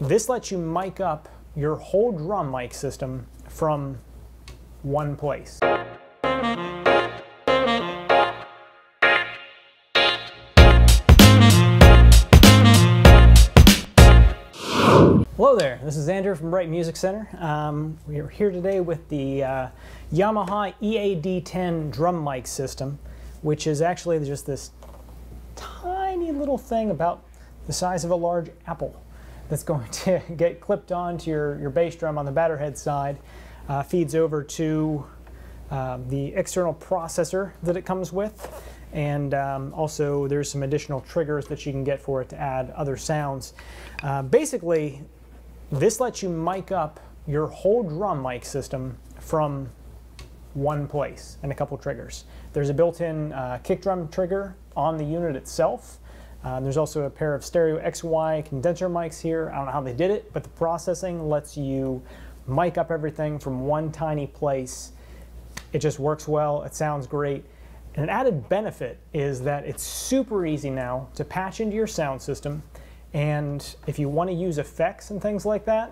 This lets you mic up your whole drum mic system from one place. Hello there, this is Andrew from Brighton Music Center. Um, we're here today with the uh, Yamaha EAD10 drum mic system, which is actually just this tiny little thing about the size of a large apple that's going to get clipped onto your, your bass drum on the batter head side, uh, feeds over to uh, the external processor that it comes with, and um, also there's some additional triggers that you can get for it to add other sounds. Uh, basically, this lets you mic up your whole drum mic system from one place and a couple triggers. There's a built-in uh, kick drum trigger on the unit itself. Uh, there's also a pair of stereo XY condenser mics here. I don't know how they did it, but the processing lets you mic up everything from one tiny place. It just works well, it sounds great. And an added benefit is that it's super easy now to patch into your sound system and if you want to use effects and things like that,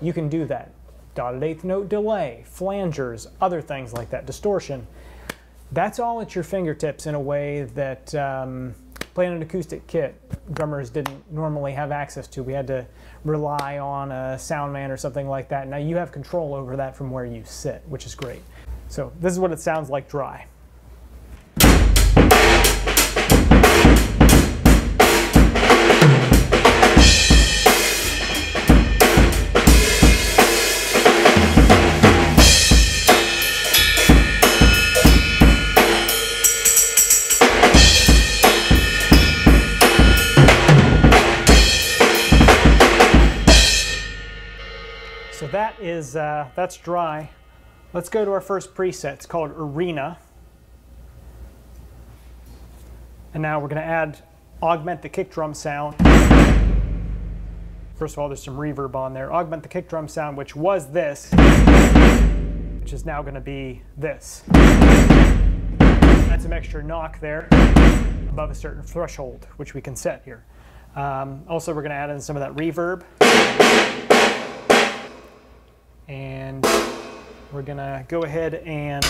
you can do that. Dotted eighth note delay, flangers, other things like that, distortion. That's all at your fingertips in a way that um, playing an acoustic kit, drummers didn't normally have access to. We had to rely on a sound man or something like that. Now you have control over that from where you sit, which is great. So this is what it sounds like dry. So that is, uh, that's dry. Let's go to our first preset. It's called Arena. And now we're going to add, augment the kick drum sound. First of all, there's some reverb on there. Augment the kick drum sound, which was this, which is now going to be this. Add some extra knock there above a certain threshold, which we can set here. Um, also, we're going to add in some of that reverb and we're gonna go ahead and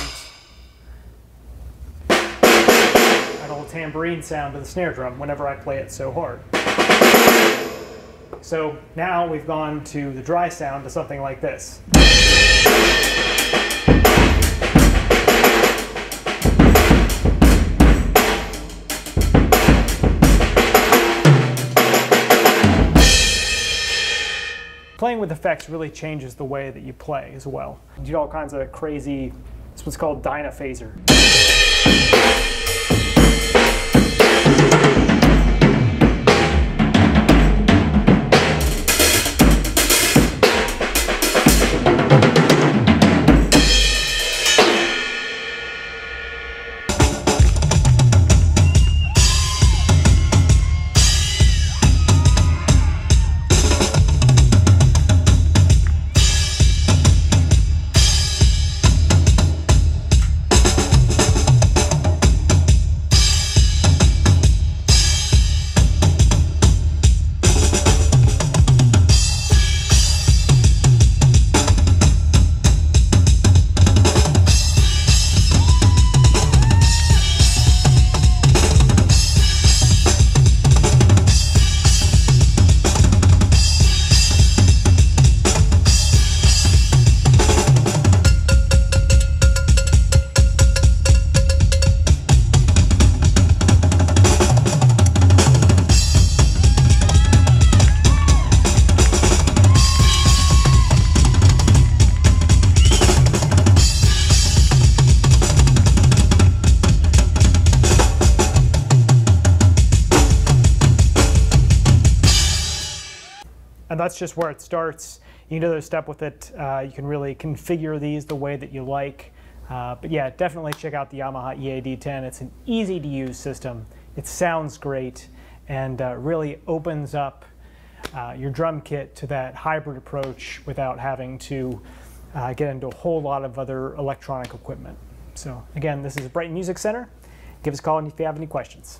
add a little tambourine sound to the snare drum whenever I play it so hard. So now we've gone to the dry sound to something like this. Playing with effects really changes the way that you play as well. You do all kinds of crazy, it's what's called Dynaphaser. And that's just where it starts. You can do another step with it. Uh, you can really configure these the way that you like. Uh, but yeah, definitely check out the Yamaha EAD10. It's an easy to use system. It sounds great and uh, really opens up uh, your drum kit to that hybrid approach without having to uh, get into a whole lot of other electronic equipment. So again, this is Brighton Music Center. Give us a call if you have any questions.